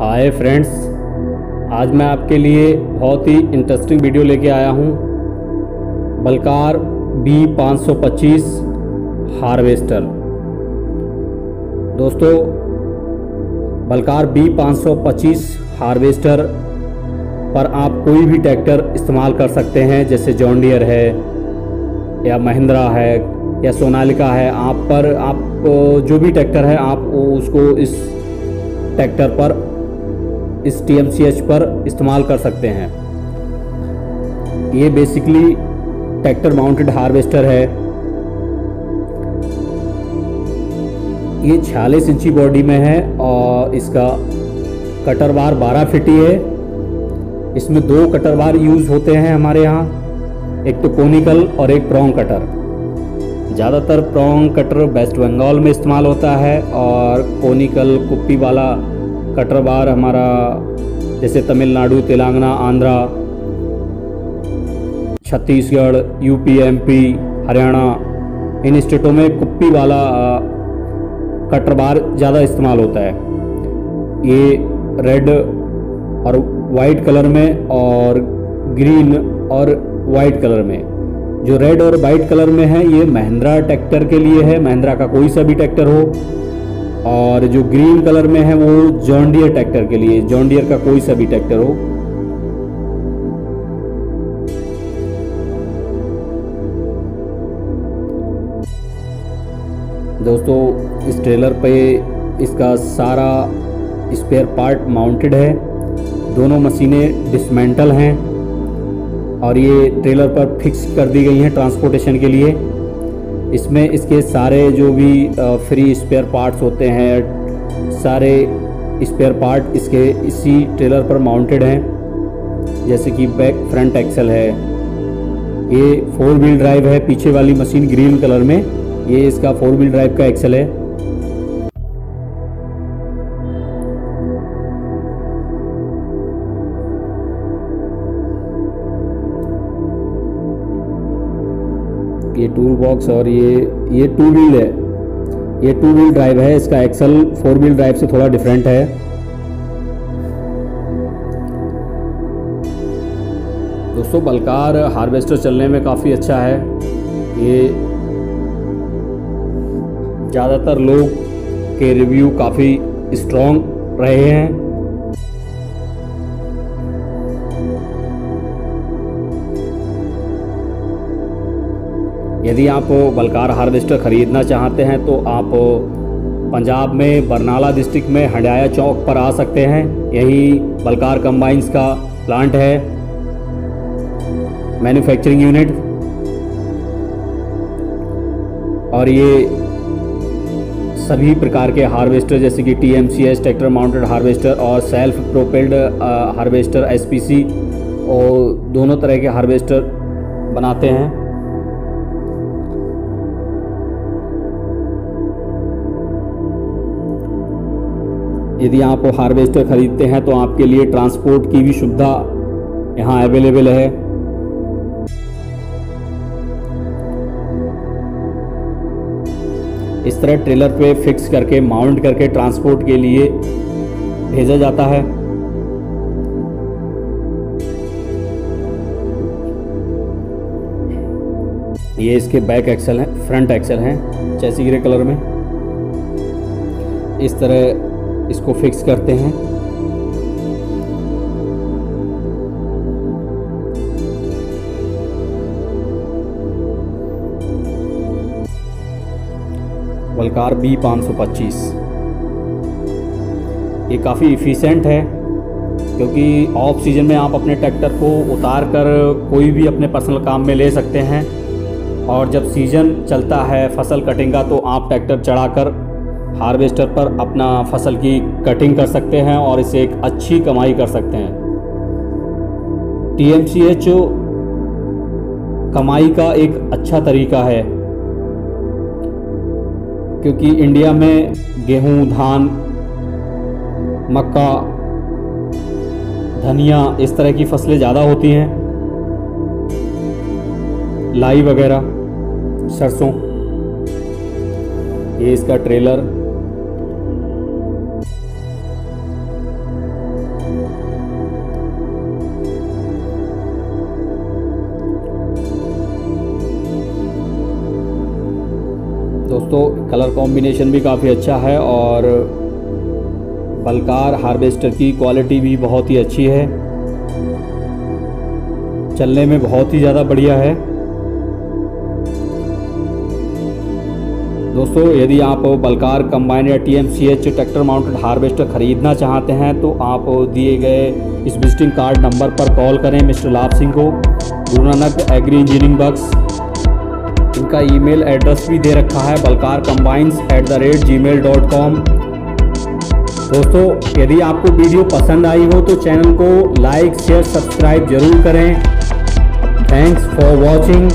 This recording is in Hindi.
हाय फ्रेंड्स आज मैं आपके लिए बहुत ही इंटरेस्टिंग वीडियो लेके आया हूँ। बलकार बी 525 हार्वेस्टर दोस्तों, बलकार बी 525 हार्वेस्टर पर आप कोई भी ट्रैक्टर इस्तेमाल कर सकते हैं, जैसे जॉन डियर है, या महिंद्रा है, या सोनालिका है, आप पर, आप जो भी ट्रैक्टर है, आप उसको इस ट्रैक्टर पर इस टी पर इस्तेमाल कर सकते हैं। ये बेसिकली ट्रैक्टर माउंटेड हार्वेस्टर है। ये 46 इंची बॉडी में है और इसका कटर बार 12 फिटी है इसमें दो कटर बार यूज़ होते हैं हमारे यहाँ, एक तो कोनिकल और एक प्रॉन्ग कटर ज़्यादातर प्रॉन्ग कटर वेस्ट बंगाल में इस्तेमाल होता है और कोनिकल कुप्पी वाला कटर बार हमारा, जैसे तमिलनाडु, तेलंगाना, आंध्रा, छत्तीसगढ़, यूपी, एमपी, हरियाणा, इन स्टेटों में कुप्पी वाला कटर बार ज़्यादा इस्तेमाल होता है। ये रेड और वाइट कलर में और ग्रीन और वाइट कलर में। जो रेड और वाइट कलर में है, ये महिंद्रा ट्रैक्टर के लिए है। महिंद्रा का कोई सा भी ट्रैक्टर हो और जो ग्रीन कलर में है वो जॉन्डियर ट्रैक्टर के लिए जॉन्डियर का कोई सा भी ट्रैक्टर हो। दोस्तों, इस ट्रेलर पे इसका सारा स्पेयर पार्ट माउंटेड है। दोनों मशीनें डिसमेंटल हैं और ये ट्रेलर पर फिक्स कर दी गई हैं ट्रांसपोर्टेशन के लिए। इसमें इसके सारे जो भी फ्री स्पेयर पार्ट्स होते हैं, सारे स्पेयर पार्ट इसके इसी ट्रेलर पर माउंटेड हैं। जैसे कि बैक फ्रंट एक्सल है। ये फोर व्हील ड्राइव है, पीछे वाली मशीन ग्रीन कलर में। ये इसका फोर व्हील ड्राइव का एक्सल है। ये टूल बॉक्स और ये ये टू व्हील है। ये टू व्हील ड्राइव है, इसका एक्सल फोर व्हील ड्राइव से थोड़ा डिफरेंट है। दोस्तों, बलकार हार्वेस्टर चलने में काफ़ी अच्छा है। ये ज़्यादातर लोग के रिव्यू काफ़ी स्ट्रॉन्ग रहे हैं। यदि आप बलकार हार्वेस्टर ख़रीदना चाहते हैं तो आप पंजाब में बरनाला डिस्ट्रिक्ट में हंडाया चौक पर आ सकते हैं। यही बलकार कंबाइंस का प्लांट है। मैन्युफैक्चरिंग यूनिट और ये सभी प्रकार के हार्वेस्टर, जैसे कि टी ट्रैक्टर माउंटेड हार्वेस्टर और self propelled harvester S P C और दोनों तरह के हार्वेस्टर बनाते हैं। यदि आप हार्वेस्टर ख़रीदते हैं तो आपके लिए ट्रांसपोर्ट की भी सुविधा यहाँ अवेलेबल है। इस तरह ट्रेलर पे फिक्स करके, माउंट करके ट्रांसपोर्ट के लिए भेजा जाता है। ये इसके बैक एक्सल हैं फ्रंट एक्सल हैं चैसी ग्रे कलर में। इस तरह इसको फिक्स करते हैं। वलकार बी 525 ये काफ़ी इफ़िशेंट है, क्योंकि ऑफ़ सीज़न में आप अपने ट्रैक्टर को उतार कर कोई भी अपने पर्सनल काम में ले सकते हैं। और जब सीज़न चलता है, फ़सल कटिंग तो आप ट्रैक्टर चढ़ाकर हार्वेस्टर पर अपना फ़सल की कटिंग कर सकते हैं और इसे एक अच्छी कमाई कर सकते हैं। टी कमाई का एक अच्छा तरीका है, क्योंकि इंडिया में गेहूँ, धान, मक्का, धनिया इस तरह की फ़सलें ज़्यादा होती हैं। लाई वगैरह, सरसों, ये इसका ट्रेलर। कलर कॉम्बिनेशन भी काफ़ी अच्छा है और बलकार हार्वेस्टर की क्वालिटी भी बहुत ही अच्छी है। चलने में बहुत ही ज़्यादा बढ़िया है। दोस्तों, यदि आप बलकार कंबाइन या T M C H tractor mounted harvester ख़रीदना चाहते हैं तो आप दिए गए इस विजिटिंग कार्ड नंबर पर कॉल करें मिस्टर लाभ सिंह को। गुरु नानक एग्री इंजीनियरिंग बक्स इनका ईमेल एड्रेस भी दे रखा है Balkar combines at the rate gmail dot com दोस्तों, यदि आपको वीडियो पसंद आई हो तो चैनल को लाइक शेयर सब्सक्राइब ज़रूर करें। Thanks for watching